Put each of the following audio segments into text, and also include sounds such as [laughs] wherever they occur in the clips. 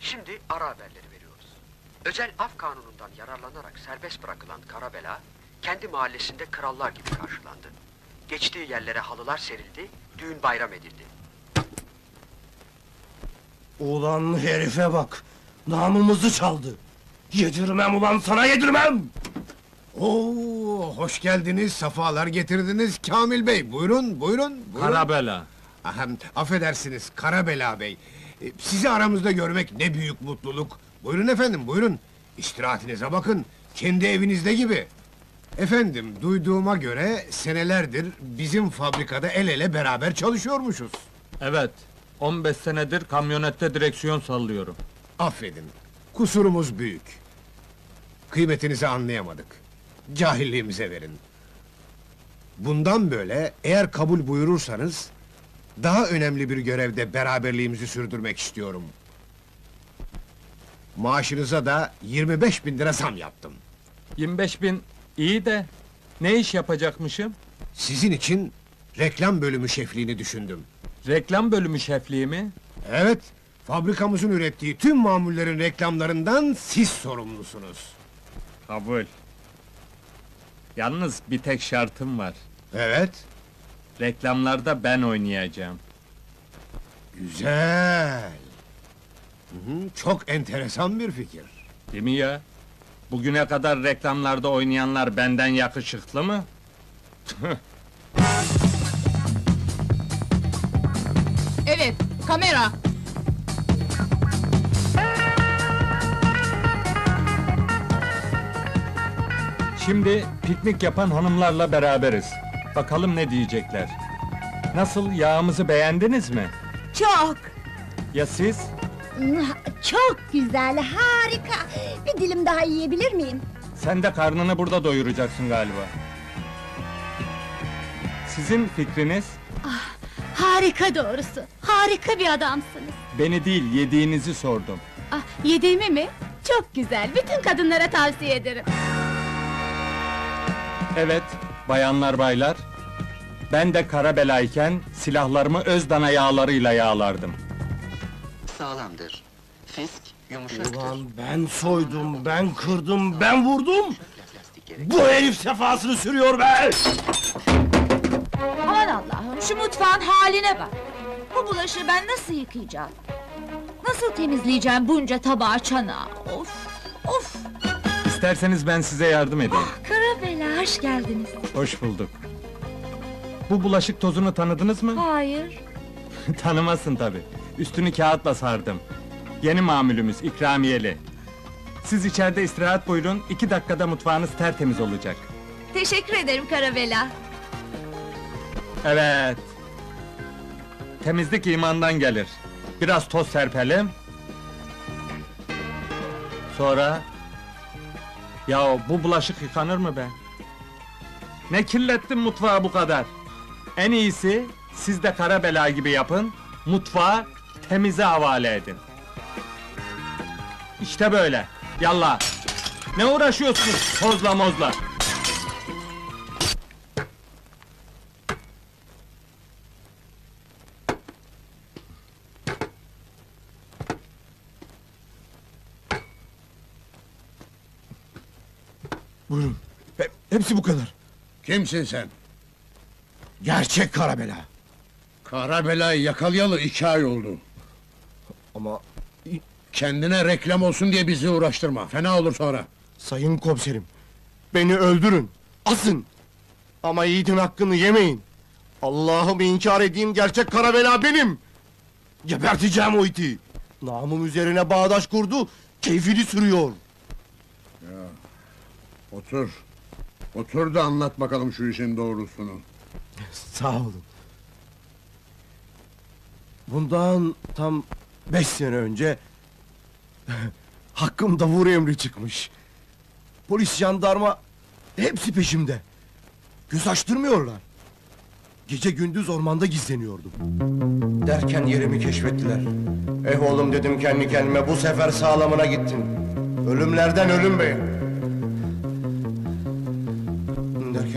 Şimdi ara haberleri veriyoruz. Özel af kanunundan yararlanarak serbest bırakılan Karabela, kendi mahallesinde krallar gibi karşılandı. Geçtiği yerlere halılar serildi, düğün bayram edildi. Ulan herife bak! Namımızı çaldı! Yedirmem ulan sana yedirmem! Oo, hoş geldiniz, safalar getirdiniz Kamil Bey. Buyurun, buyurun. buyurun. Karabela. Ahem, affedersiniz, Karabela Bey. E, Sizi aramızda görmek ne büyük mutluluk. Buyurun efendim, buyurun. İstirahatinize bakın, kendi evinizde gibi. Efendim, duyduğuma göre senelerdir bizim fabrikada el ele beraber çalışıyormuşuz. Evet. 15 senedir kamyonette direksiyon sallıyorum. Affedin, kusurumuz büyük. Kıymetinizi anlayamadık. Cahilliğimize verin. Bundan böyle eğer kabul buyurursanız... ...daha önemli bir görevde beraberliğimizi sürdürmek istiyorum. Maaşınıza da 25 bin lira zam yaptım. 25 bin iyi de ne iş yapacakmışım? Sizin için reklam bölümü şefliğini düşündüm. Reklam bölümü şefliği mi? Evet, fabrikamızın ürettiği tüm mamullerin reklamlarından siz sorumlusunuz. Kabul. Yalnız bir tek şartım var. Evet, Reklamlarda ben oynayacağım. güzel. Hı hı, çok enteresan bir fikir. Değil mi ya? Bugüne kadar reklamlarda oynayanlar benden yakışıklı mı? Evet, kamera. Şimdi piknik yapan hanımlarla beraberiz. Bakalım ne diyecekler. Nasıl, yağımızı beğendiniz mi? Çok, Ya siz? çok güzel, harika. Bir dilim daha yiyebilir miyim? Sen de karnını burada doyuracaksın galiba. Sizin fikriniz? Harika doğrusu, harika bir adamsınız Beni değil, yediğinizi sordum. Ah, yediğimi mi? Çok güzel, bütün kadınlara tavsiye ederim Evet, bayanlar baylar. Ben de kara belayken silahlarımı özdana yağlarıyla yağlardım. Sağlamdır. Fisk yumuşaktır. Ulan ben soydum, ben kırdım, ben vurdum! Bu herif sefasını sürüyor be! Aman Allah'ım, şu mutfağın haline bak. Bu bulaşığı ben nasıl yıkayacağım? Nasıl temizleyeceğim bunca tabağı çanağı? Of, of! İsterseniz ben size yardım edeyim. Karabela, hoş geldiniz. Hoş bulduk. Bu bulaşık tozunu tanıdınız mı? Hayır. [laughs] Tanımazsın tabi. Üstünü kağıtla sardım. Yeni mamülümüz, ikramiyeli. Siz içeride istirahat buyurun, iki dakikada mutfağınız tertemiz olacak. Teşekkür ederim Karabela. Evet. Temizlik imandan gelir. Biraz toz serpelim. Sonra... Ya bu bulaşık yıkanır mı be? Ne kirlettin mutfağı bu kadar? En iyisi siz de kara bela gibi yapın. Mutfağı temize havale edin. İşte böyle. Yallah. Ne uğraşıyorsunuz tozla mozla? Buyurun, He- hepsi bu kadar. Kimsin sen? Gerçek Karabela. Karabelayı yakalayalı iki ay oldu. Ama Kendine reklam olsun diye bizi uğraştırma, fena olur sonra. sayın komiserim, beni öldürün, asın! Ama yiğidin hakkını yemeyin! Allah'ımı inkar edeyim, gerçek Karabela benim! Geberteceğim o iti! Namım üzerine bağdaş kurdu, keyfini sürüyor! Otur. Otur da anlat bakalım şu işin doğrusunu. [laughs] Sağ olun. Bundan tam beş sene önce... [laughs] ...hakkımda vur emri çıkmış. Polis, jandarma... ...hepsi peşimde. Göz açtırmıyorlar. Gece gündüz ormanda gizleniyordum. Derken yerimi keşfettiler. Eh oğlum dedim kendi kendime, bu sefer sağlamına gittin. Ölümlerden ölüm bey.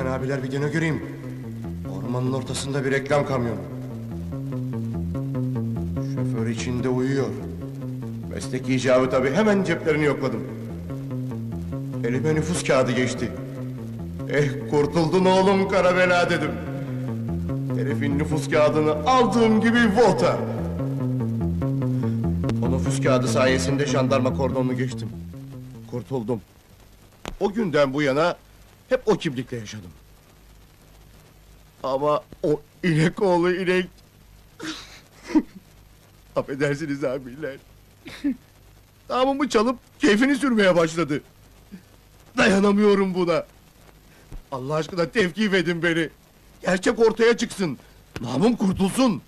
Erkan abiler bir dene göreyim. Ormanın ortasında bir reklam kamyonu. Şoför içinde uyuyor. Meslek icabı tabii hemen ceplerini yokladım. Elime nüfus kağıdı geçti. Eh kurtuldun oğlum kara bela dedim. Herifin nüfus kağıdını aldığım gibi volta. O nüfus kağıdı sayesinde jandarma kordonunu geçtim. Kurtuldum. O günden bu yana hep o kimlikle yaşadım. Ama o inek oğlu inek... [laughs] Affedersiniz abiler. Namımı çalıp keyfini sürmeye başladı. Dayanamıyorum buna. Allah aşkına tevkif edin beni. Gerçek ortaya çıksın. Namım kurtulsun.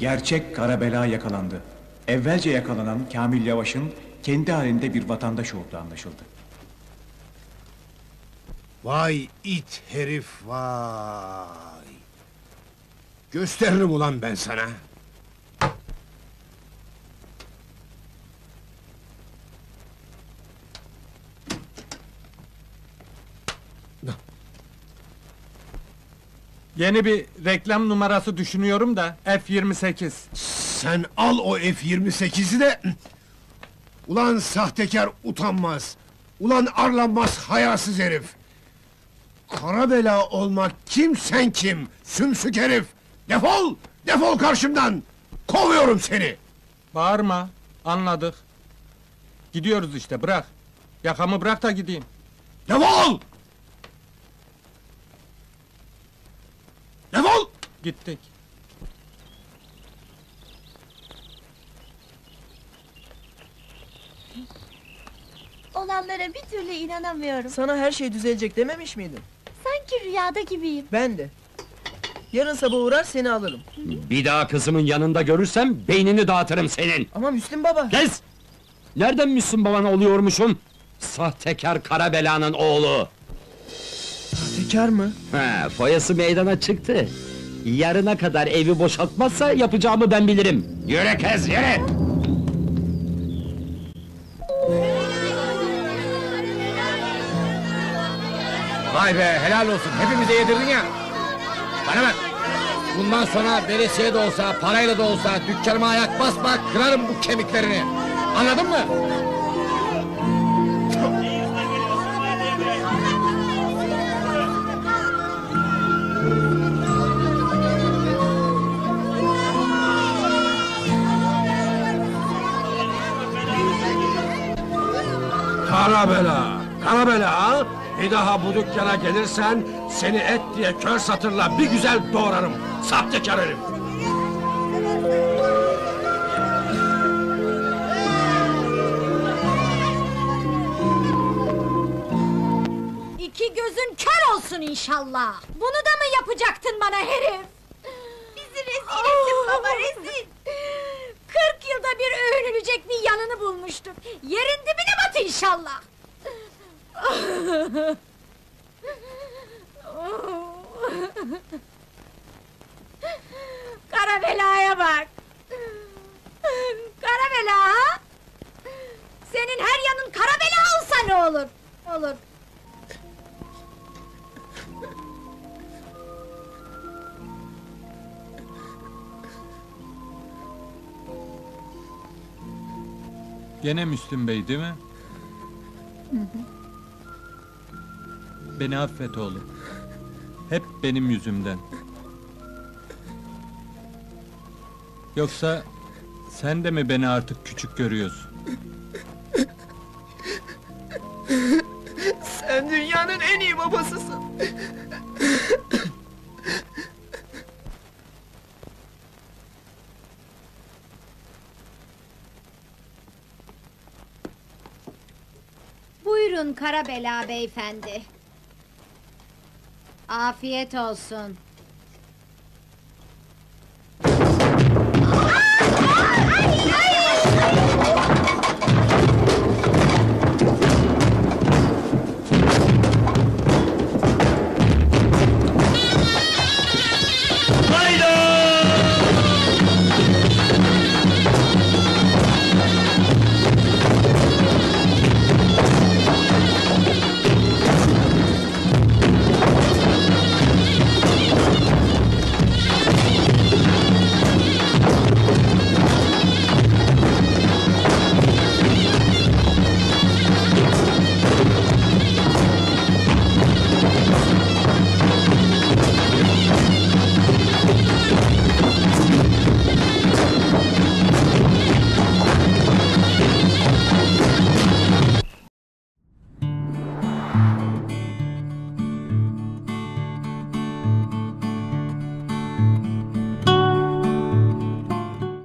Gerçek kara bela yakalandı. Evvelce yakalanan Kamil Yavaş'ın kendi halinde bir vatandaş olduğu anlaşıldı. Vay it herif vay! Gösteririm ulan ben sana! Yeni bir reklam numarası düşünüyorum da F28. Sen al o F-28'i de... Ulan sahtekar utanmaz! Ulan arlanmaz hayasız herif! Kara bela olmak kim sen kim? Sümsük herif! Defol! Defol karşımdan! Kovuyorum seni! Bağırma. Anladık. Gidiyoruz işte bırak. Yakamı bırak da gideyim. Defol! Defol! Gittik. Olanlara bir türlü inanamıyorum. Sana her şey düzelecek dememiş miydim? Sanki rüyada gibiyim. Ben de. Yarın sabah uğrar seni alırım. Bir daha kızımın yanında görürsem beynini dağıtırım senin. Ama Müslüm baba. Kes! Nereden Müslüm baban oluyormuşum? Sahtekar kara belanın oğlu. Tekar mı? He, foyası meydana çıktı. Yarına kadar evi boşaltmazsa yapacağımı ben bilirim. Yürü kez yürü! Vay be helal olsun hepimize yedirdin ya! Bana bak! Bundan sonra veresiye de olsa, parayla da olsa dükkanıma ayak basma, kırarım bu kemiklerini! Anladın mı? Kara bela, kara bela ha? Bir daha bu dükkana gelirsen seni et diye kör satırla bir güzel doğrarım. Sahtekar herif. İki gözün kör olsun inşallah. Bunu da mı yapacaktın bana herif? Bizi rezil ettin baba rezil. Kırk yılda bir övünülecek bir yanını bulmuştum. Yerin dibine bat inşallah. [laughs] Kara belaya bak. Kara bela ha? Senin her yanın kara bela olsa ne olur? Olur. Gene Müslüm Bey değil mi? Beni affet oğlum. Hep benim yüzümden. Yoksa sen de mi beni artık küçük görüyorsun? Sen dünyanın en iyi babasısın. Buyurun Karabela beyefendi. Afiyet olsun.